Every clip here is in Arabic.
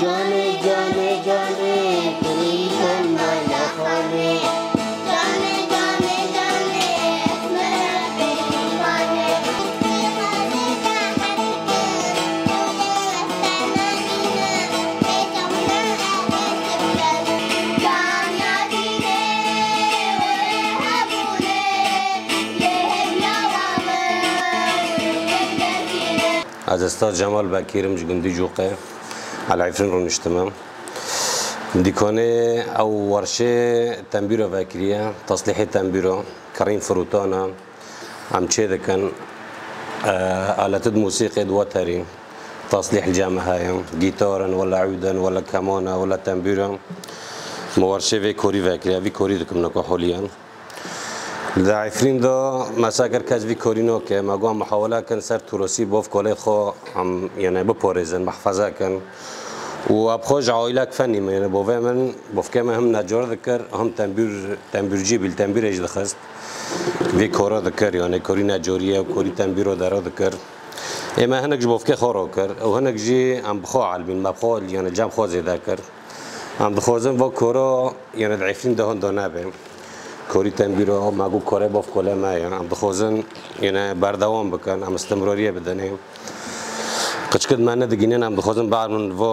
جاني جاني جاني تريد ما يخوني جاني جاني جاني اسمها بالإيمان از استاد جمال بکیرم جگندی جوقه على عفرین رو نشتمم دیکانه أو ورشه تنبیرو وکریه تصلیح تنبیرو. کرین فروتانا. عم چه دکن آلات موسيقى وتري تصليح الجامعة هاي جيتارا ولا عودا ولا كمانا ولا تنبيرا مورشه في كوري فاكريا في كوري دكم نكو حاليا دا عفرین دا مساگر کس وی کارینو که مگو محاوله کن سر توروسی باف کاله خو هم یعنی بپارزن محفظه کن و اب خوش عائلک فنی من یعنی باوه من باف که من هم نجار دکر هم تنبیر تنبیرجی بیل تنبیر اج دخست وی کارا دکر یعنی کاری نجاریه و کاری تنبیر رو درا دکر اما هنک باف که خورا کر او هنک جی هم بخوا علمین مبخوا یعنی جمع خوا زیده کر هم دخوازم و کارا یعنی دعفرین دهان دا نبیم کوریتن بیرو مگو کاره باف کلا نه یعنی ام بخوزن یعنی بردوام بکن ام استمراریه بدنیم قچکد من دیگه ام بخوزن برمون و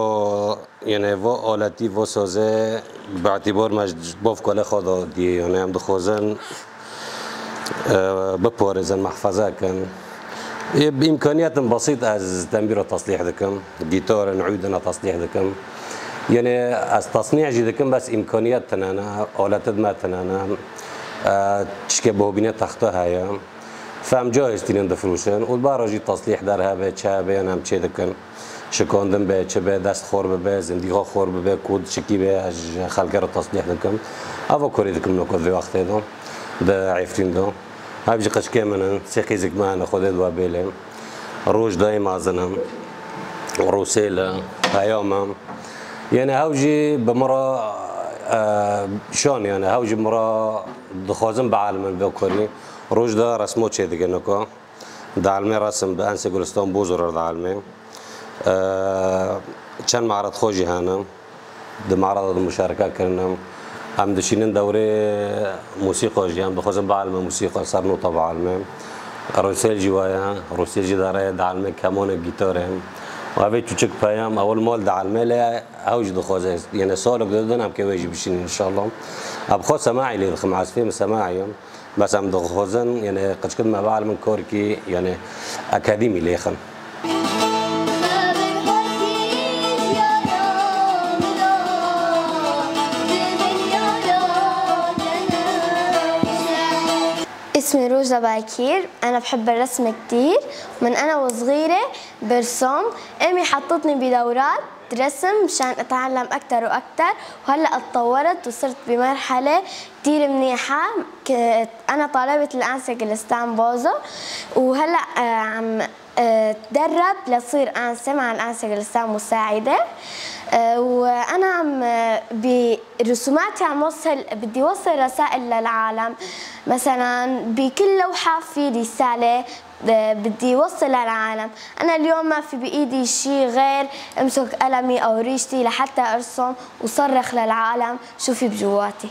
یعنی و آلتی و سازه به اعتبار مج باف کلا خدا دیه یعنی ام بخوزن بپارزن محفظه کن. بإمكانيات بسیط از تنبير تصليح دكم جيتار نعود تصليح دكم يعني از تصنيع جي دكم بس إمكانيات تنانا آلات ما تنانا تشكي بوبينة تخته هيا فهم جاهز تینن دفروشن. و باراجی تصلیح در هبه چه به هم چه دکن. شکاندن به چه به دست خور به زندگی خور به کود شکی به خلق را تصلیح دکن. اوا کاری دکن نکود به وقت دو. ده عفرین دو. هبجی قشکه منن سیخی زک معنا خودت و بیلم. روش دایم ازنم. روسيلا هيومم يعني هاوجي بمرة شلون يعني هاوجي مرة دخوزن بعالم بكوري روش دا رسمو چه دیگه نکو؟ دعلمه رسم به انس گلستان بوزر دعلمه چند معرض خوشی هانم ده معرض مشارکه کردم هم دشینن دوره موسیقى جی هم بخوزم بعلم موسیقى سر نو طبع علمه روسیل جوایا روسیل جی داره کمان گیتاره. و چوچک پیام اول مال دعلمه لا اوج دخوزه يعني سال هم که ویجی بشین ان شاء الله ابخو سماعي لي الخم عازفين سماعي بس عم دخوزن يعني قد ما بعلم من كوركي يعني اكاديمي ليخن اسمي روجا باكير أنا بحب الرسم كتير. من أنا وصغيرة برسم. أمي حطتني بدورات رسم مشان أتعلم أكتر وأكتر. وهلأ اتطورت وصرت بمرحلة كتير منيحة. أنا طالبة الأنسة جلستان بوزو. وهلأ عم اتدرب لصير أنسة مع الأنسة جلستان مساعدة. وأنا عم برسوماتي عم وصل بدي وصل رسائل للعالم. مثلا بكل لوحة في رسالة آه، بدي وصل للعالم. أنا اليوم ما في بإيدي شيء غير أمسك قلمي أو ريشتي لحتى أرسم وصرخ للعالم شو في بجواتي.